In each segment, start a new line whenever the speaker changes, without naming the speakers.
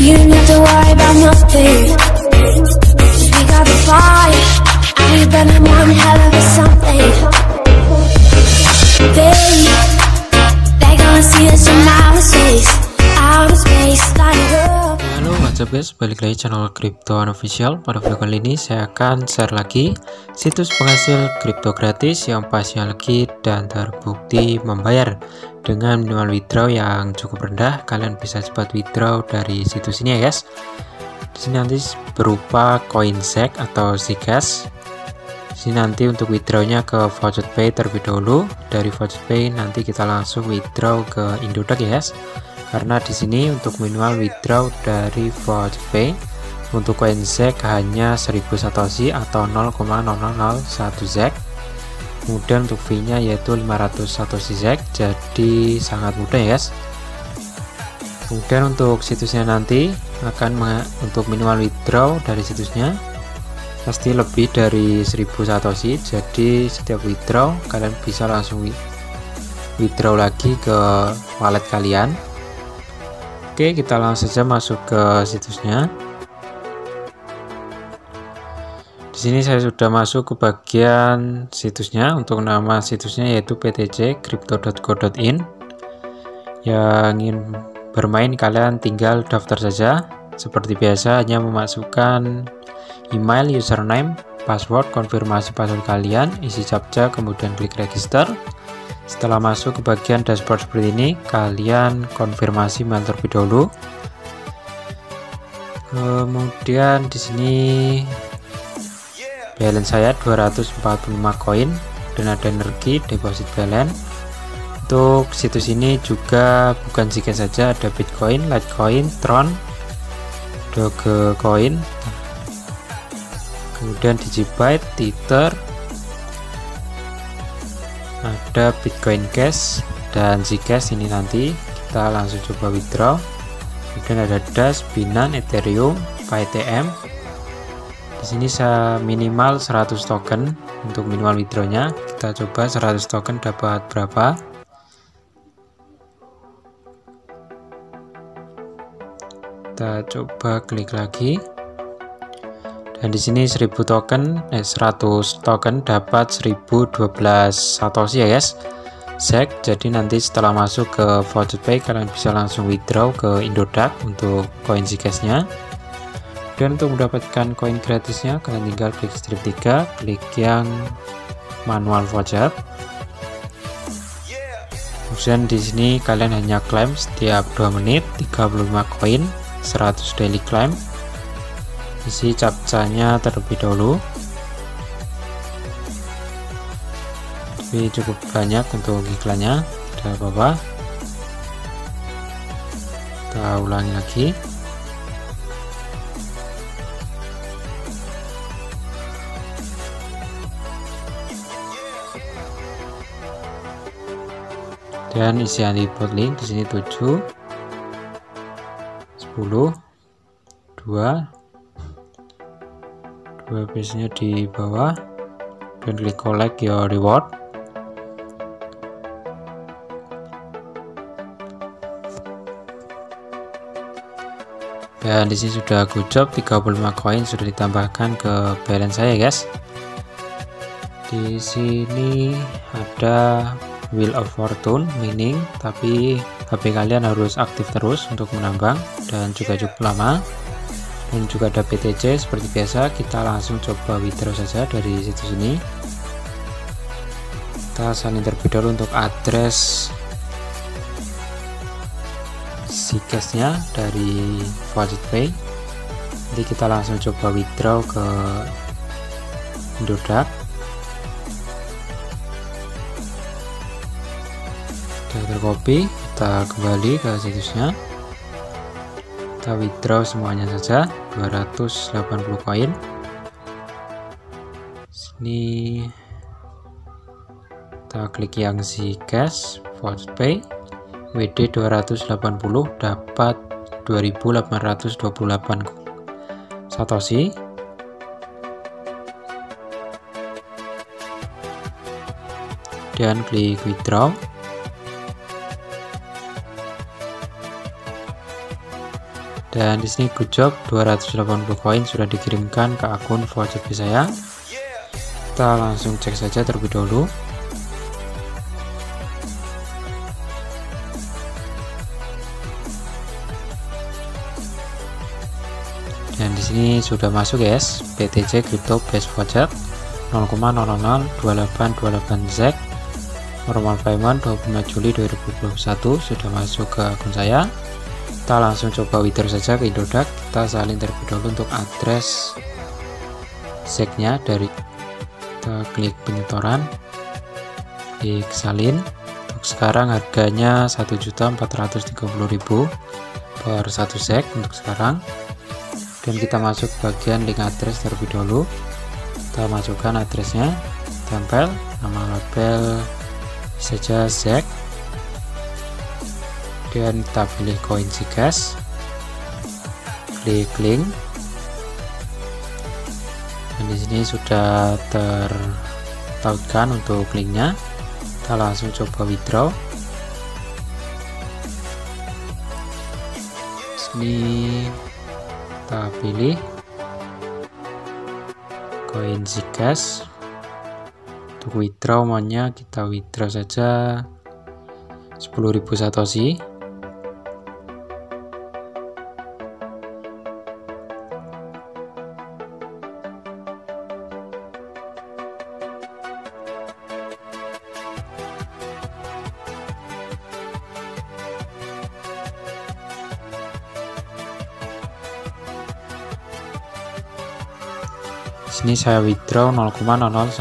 You don't have to worry about nothing. We got the fire, and we burning one hell of a something. They, they gonna see us from outer space,
what's up guys, balik lagi channel Crypto Unofficial. Pada video kali ini saya akan share lagi situs penghasil kripto gratis yang pasnya legit dan terbukti membayar Dengan minimal withdraw yang cukup rendah, kalian bisa cepat withdraw dari situs ini ya guys. Di sini nanti berupa CoinSec atau Zcash. Sini nanti untuk withdrawnya ke Voucher Pay terlebih dahulu. Dari Voucher Pay nanti kita langsung withdraw ke Indodax ya guys karena di sini untuk minimal withdraw dari Voucher Pay untuk koin ZEC hanya 1000 satoshi atau 0,0001 ZEC kemudian untuk fee nya yaitu 500 satoshi ZEC jadi sangat mudah ya kemudian untuk situsnya nanti akan untuk minimal withdraw dari situsnya pasti lebih dari 1000 satoshi. Jadi setiap withdraw kalian bisa langsung withdraw lagi ke wallet kalian oke kita langsung saja masuk ke situsnya. Di sini saya sudah masuk ke bagian situsnya. Untuk nama situsnya yaitu ptc crypto.co.in yang ingin bermain kalian tinggal daftar saja. Seperti biasa hanya memasukkan email, username, password, konfirmasi password kalian, isi captcha, kemudian klik register. Setelah masuk ke bagian dashboard seperti ini, kalian konfirmasi email terlebih dahulu. Kemudian di sini balance saya 245 koin dan ada energi deposit balance. Untuk situs ini juga bukan jika saja ada Bitcoin, Litecoin, Tron, Dogecoin, kemudian Digibyte, Tether, ada Bitcoin Cash dan Zcash ini nanti kita langsung coba withdraw. Kemudian ada Dash, Binance, Ethereum, PayTM. Di sini saya minimal 100 token untuk minimal withdrawnya. Kita coba 100 token dapat berapa? Kita coba klik lagi dan di sini 1000 token eh 100 token dapat 1012 satoshi ya guys. Sek jadi nanti setelah masuk ke voucher pay kalian bisa langsung withdraw ke Indodax untuk koin Zcash-nya dan untuk mendapatkan koin gratisnya kalian tinggal klik strip 3 klik yang manual voucher. Kemudian di sini kalian hanya klaim setiap 2 menit 35 koin 100 daily claim isi captchanya terlebih dahulu. Tapi cukup banyak untuk iklannya. Tidak apa-apa? Kita ulangi lagi. Dan isi antibot link di sini 7 10 2 biasanya di bawah. Dan klik collect your reward. Dan di sini sudah aku job. 35 koin sudah ditambahkan ke balance saya guys. Di sini ada wheel of fortune mining tapi HP kalian harus aktif terus untuk menambang dan juga cukup lama dan juga ada PTC seperti biasa kita langsung coba withdraw saja dari situs ini. Kita salin terlebih dahulu untuk address Zcash-nya dari Wallet jadi kita langsung coba withdraw ke Indodax. Sudah tercopy kita kembali ke situsnya kita withdraw semuanya saja 280 koin. Sini kita klik yang si cash Voucher Pay. WD 280 dapat 2828 Satoshi. Dan klik withdraw dan di sini good job 280 koin sudah dikirimkan ke akun voucher saya. Kita langsung cek saja terlebih dahulu. Dan di sini sudah masuk guys BTC Crypto Base Voucher 0,002828 Z normal payment 25 Juli 2021 sudah masuk ke akun saya kita langsung coba withdraw saja ke Indodax. Kita salin terlebih dahulu untuk address seknya dari kita klik penyetoran klik salin untuk sekarang harganya 1.430.000 per satu sek untuk sekarang. Dan kita masuk bagian link address terlebih dahulu. Kita masukkan addressnya. Tempel. Nama label saja Z dan kita pilih koin Zcash klik link. Dan di sini sudah tertautkan untuk linknya. Kita langsung coba withdraw. Sini kita pilih koin Zcash untuk withdraw kita withdraw saja 10.000 satoshi sini saya withdraw 0,0015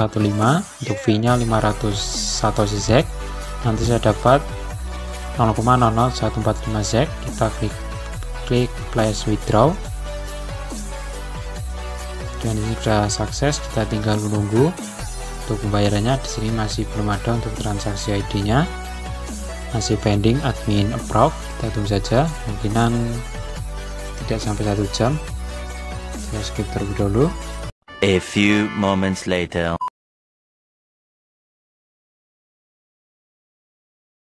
untuk fee nya 500 satoshi zek nanti saya dapat 0,00145 zek kita klik klik place withdraw. Dan ini sudah sukses kita tinggal menunggu untuk pembayarannya. Di sini masih belum ada untuk transaksi ID nya masih pending admin approve. Kita tunggu saja mungkinan tidak sampai satu jam. Saya skip terlebih dahulu
A few moments later.